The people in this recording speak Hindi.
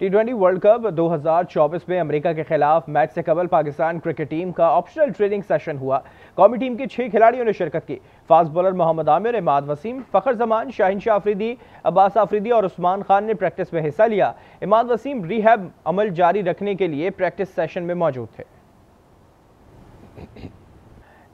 टी ट्वेंटी वर्ल्ड कप 2024 में अमेरिका के खिलाफ मैच से कबल पाकिस्तान क्रिकेट टीम का ऑप्शनल ट्रेनिंग सेशन हुआ। कौमी टीम के छह खिलाड़ियों ने शिरकत की। फास्ट बॉलर मोहम्मद आमिर, इमाद वसीम, फखर जमान, शाहिन शाह अफरीदी, अब्बास अफरीदी और उस्मान खान ने प्रैक्टिस में हिस्सा लिया। इमाद वसीम रिहैब अमल जारी रखने के लिए प्रैक्टिस सेशन में मौजूद थे।